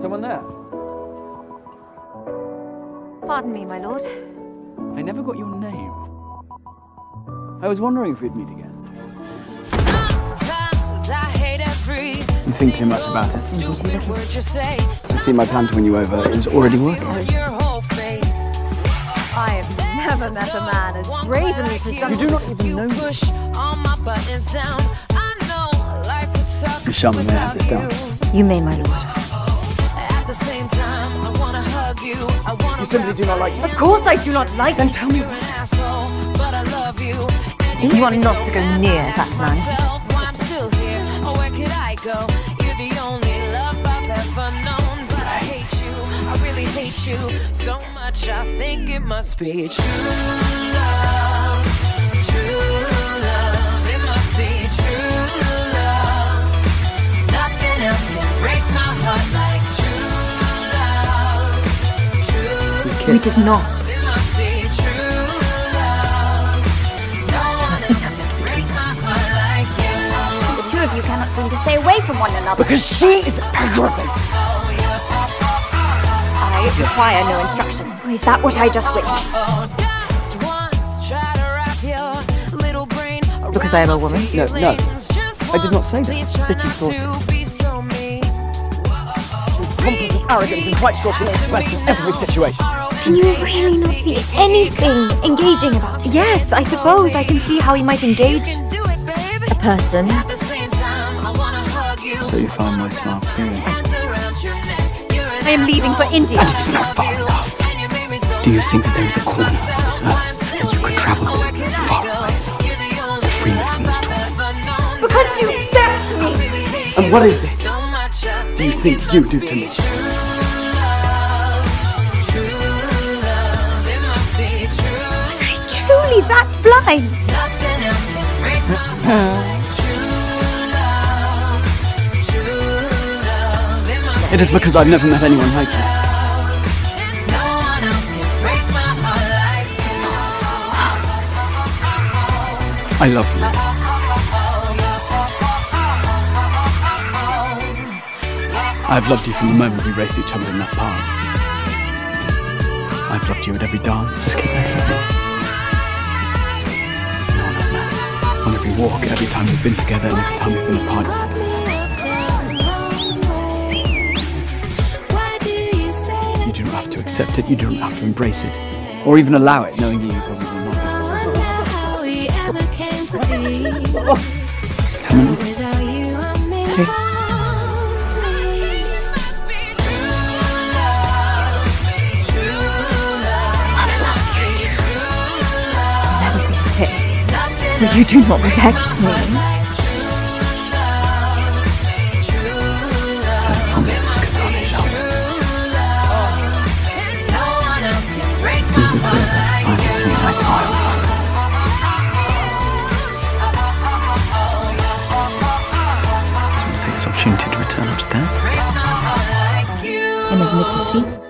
Someone there? Pardon me, my lord. I never got your name. I was wondering if we'd meet again. You think too much about it. Mm-hmm. I see my plan to win you over is already working. I have never met a man as brazenly presumptuous. You do not even know me. Miss Sharma, may I have this down? You may, my lord. You simply do not like me. Of course I do not like Then tell me why. You are not to go near that man. I really hate you So much I think it must be true my heart like you. The two of you cannot seem to stay away from one another. Because she is aggravating. I require no instruction. Oh, is that what I just witnessed? Just once, try to wrap your little brain Because I am a woman? No, no. I did not say that. But you thought it. Pompous and arrogant and quite sure she knows best in every situation. Can you really not see anything engaging about it? Yes, I suppose I can see how he might engage a person. So you found my smart period. I am leaving for India. And it is not far enough. Do you think that there is a corner of this earth that you could travel to far away to free me from this torment? Because you accept me. And what is it do you think you do to me? That? It is because I've never met anyone like you. I love you. I've loved you from the moment we raced each other in that path. I've loved you at every dance. Just keep walk, every time we've been together, and every time we've been apart. You do not have to accept it. You don't have to embrace it, or even allow it, knowing that you probably will not. Many? Three. But you do not vex me. Seems the two of us finally seeing eye to eye. So we'll take this opportunity to return upstairs. And admit defeat?